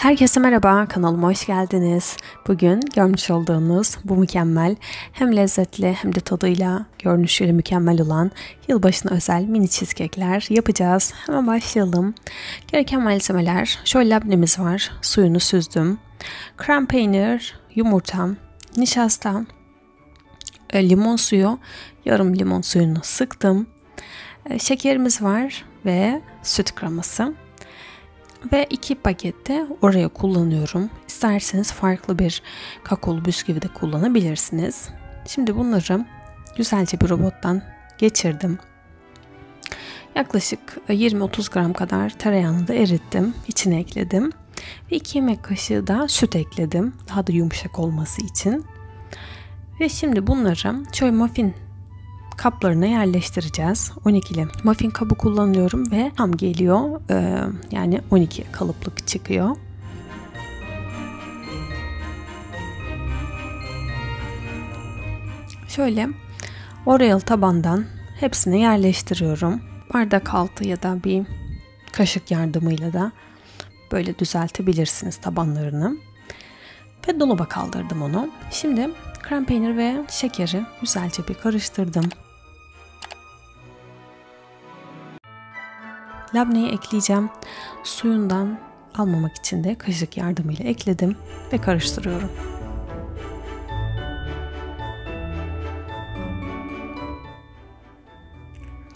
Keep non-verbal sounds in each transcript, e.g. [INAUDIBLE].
Herkese merhaba, kanalıma hoş geldiniz. Bugün görmüş olduğunuz bu mükemmel, hem lezzetli hem de tadıyla, görünüşüyle mükemmel olan yılbaşına özel mini cheesecake'ler yapacağız. Hemen başlayalım. Gereken malzemeler, şöyle labnemiz var, suyunu süzdüm. Krem peynir, yumurta, nişasta, e, limon suyu, yarım limon suyunu sıktım. E, şekerimiz var ve süt kreması. Ve iki pakette oraya kullanıyorum. İsterseniz farklı bir kakaolu bisküvi de kullanabilirsiniz. Şimdi bunları güzelce bir robottan geçirdim. Yaklaşık 20-30 gram kadar tereyağını da erittim. İçine ekledim. Ve 2 yemek kaşığı da süt ekledim. Daha da yumuşak olması için. Ve şimdi bunları şöyle muffin kaplarına yerleştireceğiz. 12'li muffin kabı kullanıyorum ve tam geliyor. Ee, yani 12 kalıplık çıkıyor. Şöyle Oreo tabandan hepsini yerleştiriyorum. Bardak altı ya da bir kaşık yardımıyla da böyle düzeltebilirsiniz tabanlarını. Ve dolaba kaldırdım onu. Şimdi krem peynir ve şekeri güzelce bir karıştırdım. Labneyi ekleyeceğim. Suyundan almamak için de kaşık yardımıyla ekledim ve karıştırıyorum.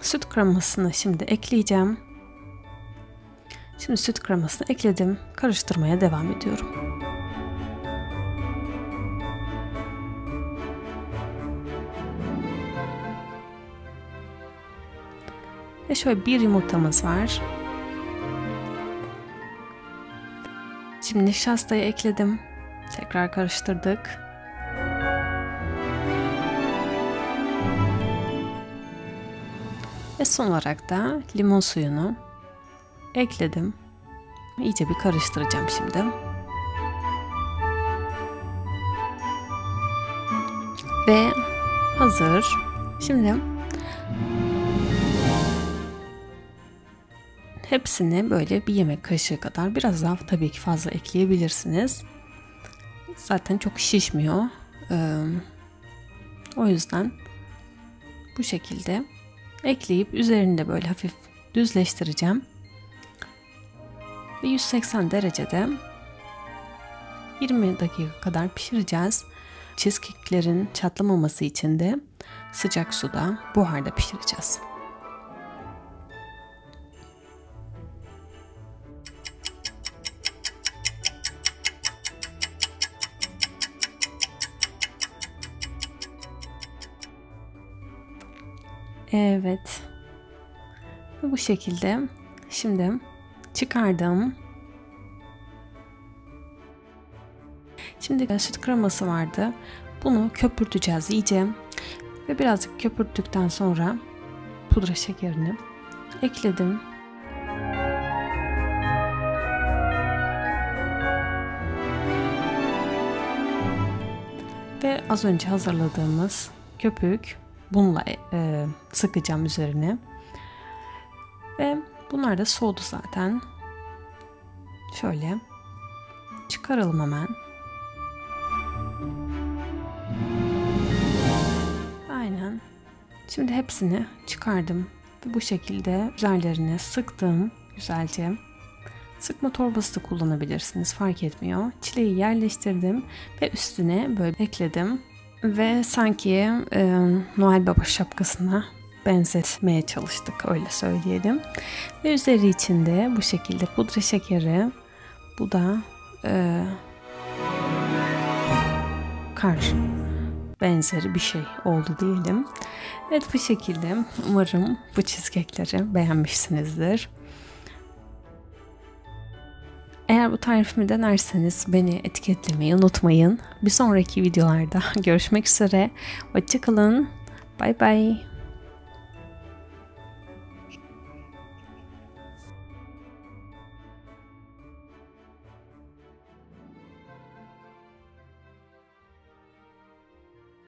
Süt kremasını şimdi ekleyeceğim. Şimdi süt kremasını ekledim. Karıştırmaya devam ediyorum. Ve şöyle bir yumurtamız var. Şimdi nişastayı ekledim. Tekrar karıştırdık. Ve son olarak da limon suyunu ekledim. İyice bir karıştıracağım şimdi. Ve hazır. Şimdi Hepsini böyle bir yemek kaşığı kadar biraz daha tabii ki fazla ekleyebilirsiniz. Zaten çok şişmiyor. Ee, o yüzden bu şekilde ekleyip üzerinde böyle hafif düzleştireceğim. Ve 180 derecede 20 dakika kadar pişireceğiz. Cheesecake'lerin çatlamaması için de sıcak suda buharda pişireceğiz. Evet. Ve bu şekilde şimdi çıkardım. Şimdi süt kreması vardı. Bunu köpürteceğiz iyice. Ve birazcık köpürttükten sonra pudra şekerini ekledim. Ve az önce hazırladığımız köpük bununla e, sıkacağım üzerine. Ve bunlar da soğudu zaten. Şöyle çıkaralım hemen. Aynen. Şimdi hepsini çıkardım ve bu şekilde üzerlerine sıktım güzelce. Sıkma torbası da kullanabilirsiniz fark etmiyor. Çileği yerleştirdim ve üstüne böyle ekledim. Ve sanki e, Noel Baba şapkasına benzetmeye çalıştık öyle söyleyelim. Ve üzeri içinde bu şekilde pudra şekeri bu da e, kar benzeri bir şey oldu diyelim. Evet bu şekilde umarım bu cheesecake'leri beğenmişsinizdir. Eğer bu tarifimi denerseniz beni etiketlemeyi unutmayın. Bir sonraki videolarda [LAUGHS] görüşmek üzere. Hoşçakalın. Bay bay.